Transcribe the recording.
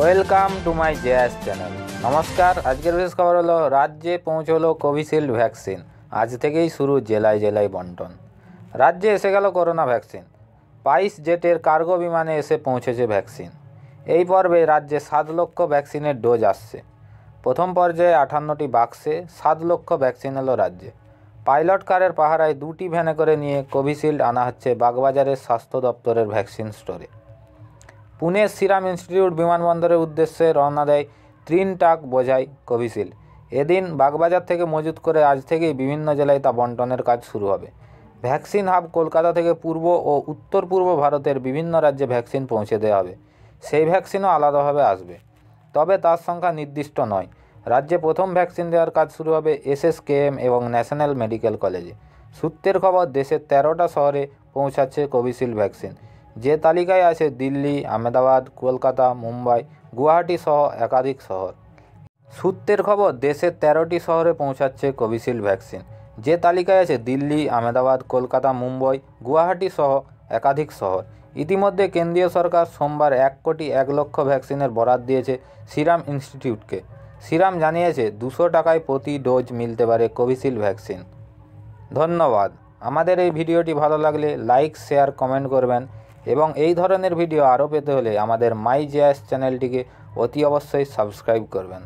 Welcome to my JS channel. নমস্কার, আজকের বিশেষ খবর হলো, রাজ্যে পৌঁছলো কোভিশিল্ড ভ্যাকসিন। আজ থেকেই শুরু জেলায় জেলায় বন্টন। রাজ্যে এসে গেল করোনা ভ্যাকসিন। বাইশ জেটের কার্গো বিমানে এসে পৌঁছেছে ভ্যাকসিন। এই পর্বে রাজ্যে সাত লক্ষ ভ্যাকসিনের ডোজ আসছে। প্রথম পর্যায়ে আটান্নটি বাক্সে সাত লক্ষ ভ্যাকসিন এলো রাজ্যে। পাইলট কারের পাহারায় দুটি ভ্যানে করে নিয়ে কোভিশিল্ড আনা হচ্ছে বাগবাজারের স্বাস্থ্য দপ্তরের ভ্যাকসিন স্টোরে। পুনের সিরাম ইনস্টিটিউট বিমানবন্দরের উদ্দেশ্যে রওনা দেয় তিন টাক বোঝাই কোভিশিল্ড। এদিন বাগবাজার থেকে মজুত করে আজ থেকেই বিভিন্ন জেলায় তা বন্টনের কাজ শুরু হবে। ভ্যাকসিন হাব কলকাতা থেকে পূর্ব ও উত্তর পূর্ব ভারতের বিভিন্ন রাজ্যে ভ্যাকসিন পৌঁছে দেওয়া হবে। সেই ভ্যাকসিনও আলাদাভাবে আসবে। তবে তার সংখ্যা নির্দিষ্ট নয়। রাজ্যে প্রথম ভ্যাকসিন দেওয়ার কাজ শুরু হবে এসএসকেএম এবং ন্যাশনাল মেডিকেল কলেজে। সূত্রের খবর, দেশের তেরোটা শহরে পৌঁছাচ্ছে কোভিশিল্ড ভ্যাকসিন। যে তালিকায় আছে দিল্লি, আহমেদাবাদ, কলকাতা, মুম্বাই, গুয়াহাটি সহ একাধিক শহর। সূত্রের খবর, দেশের তেরোটি শহরে পৌঁছাচ্ছে কোভিশিল্ড ভ্যাকসিন। যে তালিকায় আছে দিল্লি, আহমেদাবাদ, কলকাতা, মুম্বই, গুয়াহাটি সহ একাধিক শহর। ইতিমধ্যে কেন্দ্রীয় সরকার সোমবার এক কোটি এক লক্ষ ভ্যাকসিনের বরাদ দিয়েছে সিরাম ইনস্টিটিউটকে। সিরাম জানিয়েছে, দুশো টাকায় প্রতি ডোজ মিলতে পারে কোভিশিল্ড ভ্যাকসিন। ধন্যবাদ। আমাদের এই ভিডিওটি ভালো লাগলে লাইক, শেয়ার, কমেন্ট করবেন। এবং এই ধরনের ভিডিও আরও পেতে হলে আমাদের মাই জেএস চ্যানেলটিকে অতি অবশ্যই সাবস্ক্রাইব করবেন।